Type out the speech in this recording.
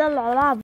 的老辣